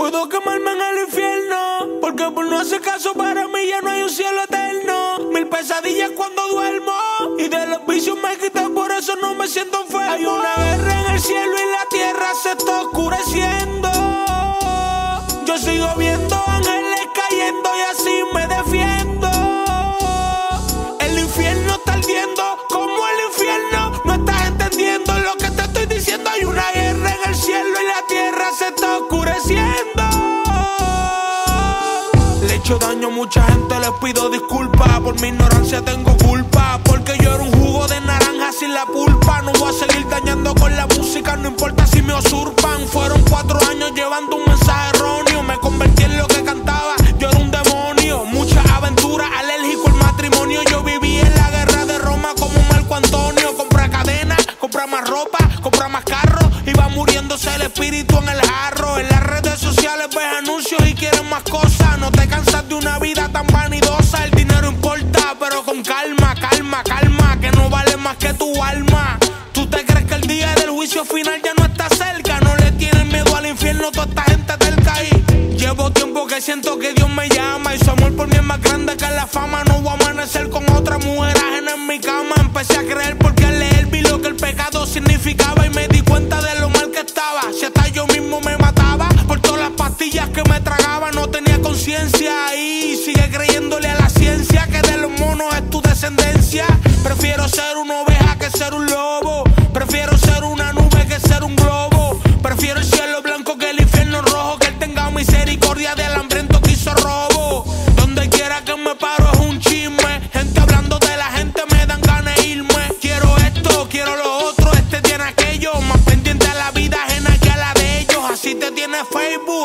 Puedo quemarme en el infierno, porque por no hacer caso para mí ya no hay un cielo eterno. Mil pesadillas cuando duermo, y de los vicios me quitan, por eso no me siento enfermo. Mucha gente, les pido disculpas. Por mi ignorancia tengo culpa. Porque yo era un jugo de naranja sin la pulpa. No voy a seguir dañando con la música, no importa si me usurpan. Fueron cuatro años llevando un mensaje erróneo. Me convertí en lo que cantaba. Yo era un demonio. Mucha aventura, alérgico al matrimonio. Yo viví en la guerra de Roma como Marco Antonio. Compra cadena, compra más ropa, compra más carros. Y va muriéndose el espíritu en el jarro. En las redes sociales ves anuncios y quieren más cosas. No te cansas de una vida tan vanidosa. El dinero importa, pero con calma, calma, calma. Que no vale más que tu alma. ¿Tú te crees que el día del juicio final ya no está cerca? No le tienen miedo al infierno toda esta gente terca ahí. Llevo tiempo que siento que Dios me llama. Y su amor por mí es más grande que la fama. No voy a amanecer con otra mujer ajena en mi cama. Empecé a creer porque leer lo que el pecado significaba. Y me di cuenta de lo mal que estaba. Si hasta yo mismo me mataba. Por todas las pastillas que me tragaba. No tenía conciencia. Y sigue creyéndole a la ciencia que de los monos es tu descendencia. Prefiero ser una oveja que ser un lobo.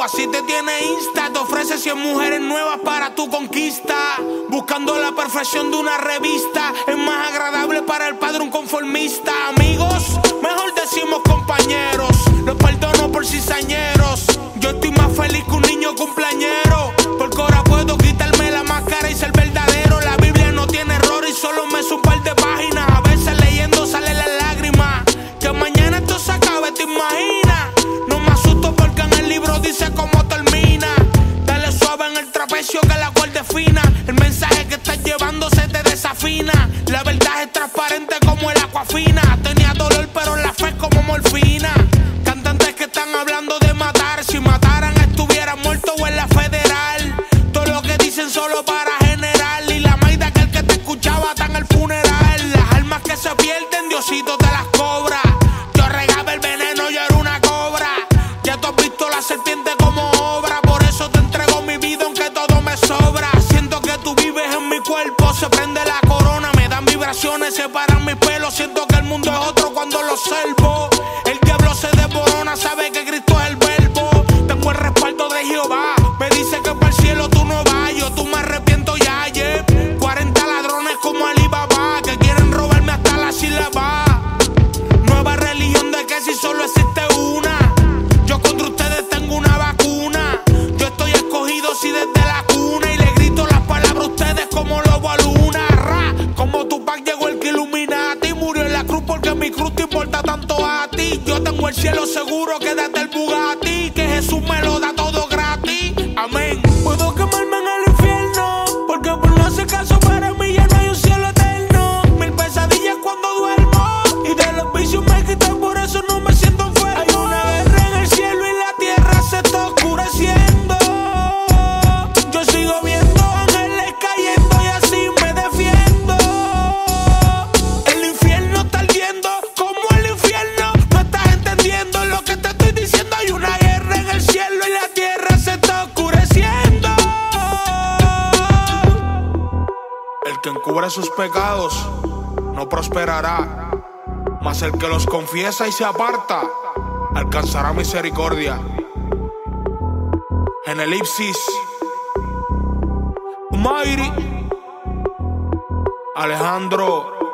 Así te tiene Insta. Te ofrece 100 mujeres nuevas para tu conquista. Buscando la perfección de una revista. Es más agradable para el padre un conformista. Amigos, que la es fina. El mensaje que estás llevando se te desafina. La verdad es transparente como el fina. Tenía dolor, pero la fe es como morfina. Cantantes que están hablando de matar. Si mataran, estuvieran muertos o en la federal. Todo lo que dicen solo para general. Y la maida que el que te escuchaba en el funeral. Las almas que se pierden, Diosito te separan mis pelos. Siento que el mundo es otro cuando lo observo. El diablo se desborona, sabe que Cristo es el verbo. Tengo el respaldo de Jehová. Me dice que para el cielo tú no vas. Yo tú me arrepiento ya, yeah. 40 ladrones como Alibaba que quieren robarme hasta la sílaba. Nueva religión de que si solo existe una. Yo contra ustedes tengo una vacuna. Yo estoy escogido si desde la cuna. Y le grito las palabras a ustedes como lobo a. cruz te importa tanto a ti. Yo tengo el cielo seguro, quédate el Bugatti. Sus pecados no prosperará, mas el que los confiesa y se aparta alcanzará misericordia. En elipsis, Alejandro